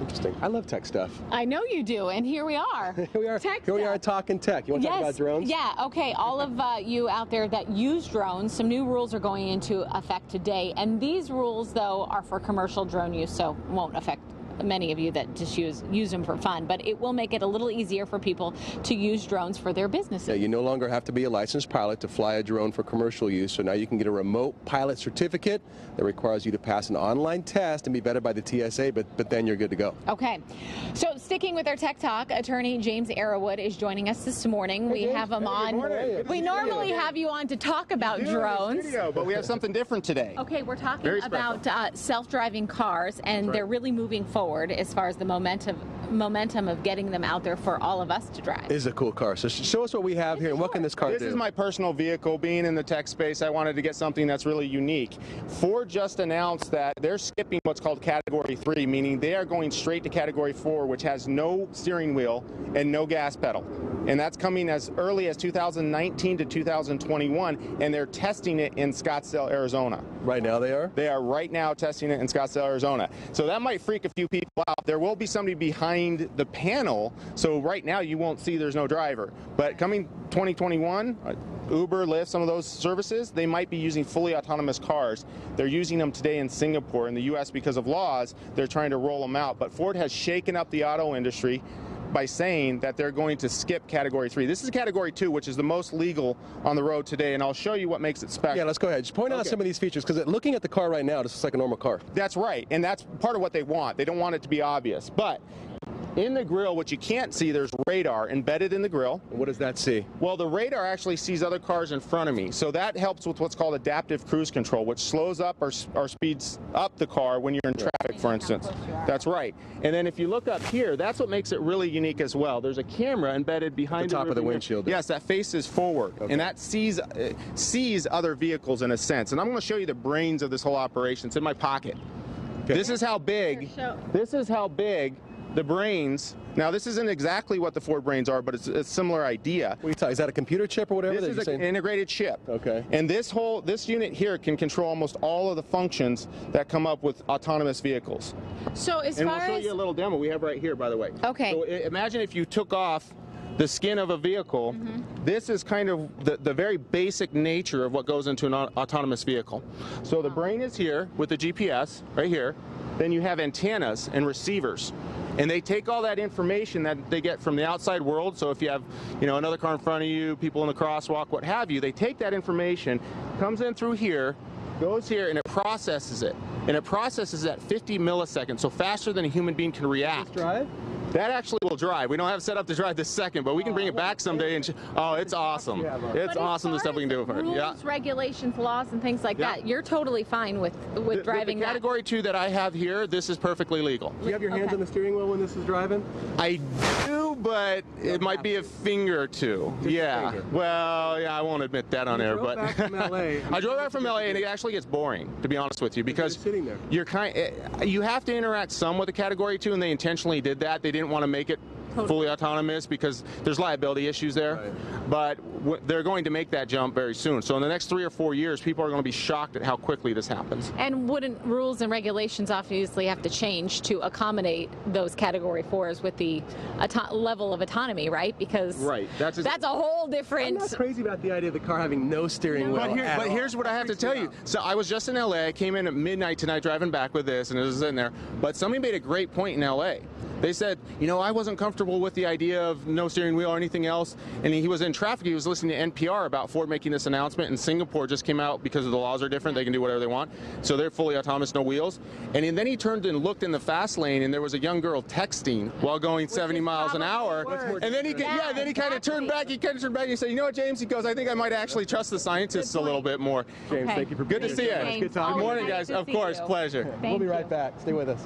Interesting. I love tech stuff. I know you do, and here we are. Here we are. Tech here we are talking tech. You want to talk about drones? Yeah, okay. All of uh, you out there that use drones, some new rules are going into effect today. And these rules, though, are for commercial drone use, so won't affect many of you that just use use them for fun. But it will make it a little easier for people to use drones for their businesses. Yeah, you no longer have to be a licensed pilot to fly a drone for commercial use. So now you can get a remote pilot certificate that requires you to pass an online test and be vetted by the TSA, but, but then you're good to go. Okay, so sticking with our tech talk, attorney James Arrowood is joining us this morning. we James. have him Hey, on. Good We normally have you on to talk about Do in the drones. studio, but we have something different today. Okay, we're talking about uh, self-driving cars, and they're really moving forward as far as the momentum momentum of getting them out there for all of us to drive. This is a cool car. So show us what we have here and what can this car This do? is my personal vehicle. Being in the tech space, I wanted to get something that's really unique. Ford just announced that they're skipping what's called Category 3, meaning they are going straight to Category 4, which has no steering wheel and no gas pedal. And that's coming as early as 2019 to 2021, and they're testing it in Scottsdale, Arizona. right now they are? They are right now testing it in Scottsdale, Arizona. So that might freak a few people out. There will be somebody behind the panel. So right now you won't see there's no driver. But coming 2021, uh, Uber, Lyft, some of those services, they might be using fully autonomous cars. They're using them today in Singapore. In the US, because of laws, they're trying to roll them out. But Ford has shaken up the auto industry by saying that they're going to skip category three. This is category two, which is the most legal on the road today, and I'll show you what makes it special. Yeah, let's go ahead. Just point out some of these features because looking at the car right now, this looks like a normal car. That's right, and that's part of what they want. They don't want it to be obvious. But in the grill, what you can't see, there's radar embedded in the grill. What does that see? Well, the radar actually sees other cars in front of me. So that helps with what's called adaptive cruise control, which slows up or, or speeds up the car when you're in traffic, for instance. That's right. And then if you look up here, that's what makes it really unique as well. There's a camera embedded behind The top of the windshield. Yes, that faces forward, Okay. and that sees uh, sees other vehicles in a sense. And I'm going to show you the brains of this whole operation. It's in my pocket. This is how big. This is how big the brains. Now, this isn't exactly what the Ford brains are, but it's a similar idea. What you talking? Is that a computer chip or whatever? This that is you're an saying? integrated chip. Okay. And this whole this unit here can control almost all of the functions that come up with autonomous vehicles. So as And we'll far show as you a little demo we have right here, by the way. Okay. So imagine if you took off the skin of a vehicle. Mm-hmm. This is kind of the, the very basic nature of what goes into an autonomous vehicle. So the brain is here with the GPS right here. Then you have antennas and receivers. And they take all that information that they get from the outside world. So if you have, you know, another car in front of you, people in the crosswalk, what have you, they take that information, comes in through here, goes here, and it processes it. And it processes at 50 milliseconds, so faster than a human being can react. Drive? That actually will drive. We don't have it set up to drive this second, but we can bring it back someday. And oh, it's awesome! It's awesome the stuff we can do with it. Rules, Yeah. regulations, laws, and things like Yeah. that. You're totally fine with with The- the- driving the that. category two that I have here, this is perfectly legal. Do you have your hands Okay. on the steering wheel when this is driving? I do, but it might be a finger or two. Just yeah. Well, yeah, I won't admit that on You air, drove but back from LA. I drove back from LA, and it actually gets boring, to be honest with you, because just sitting there. you're kind. eh, You have to interact some with the category two, and they intentionally did that. They didn't want to make it fully autonomous because there's liability issues there. Right. But w- they're going to make that jump very soon. So in the next three or four years, people are going to be shocked at how quickly this happens. And wouldn't rules and regulations obviously have to change to accommodate those category fours with the auto- level of autonomy, right? Because Right, that's- that's a whole I'm different. not crazy about the idea of the car having no steering wheel. But, here, at but all. here's what I have to tell you. So I was just in LA. I came in at midnight tonight driving back with this, and it was in there. But somebody made a great point in LA. They said, you know, I wasn't comfortable with the idea of no steering wheel or anything else. And he was in traffic. He was listening to NPR about Ford making this announcement. And Singapore just came out because of the laws are different. They can do whatever they want. So they're fully autonomous, no wheels. And then he turned and looked in the fast lane, and there was a young girl texting while going 70 miles an hour. worse. And then he, Yeah, yeah, then he kind of turned back. He kind of turned back and he said, you know what, James? He goes, I think I might actually trust the scientists a little bit more. James, Okay. thank you for being Good to see you. Good talking Good morning, guys. Of course, you. pleasure. We'll Thank be you. right back. Stay with us.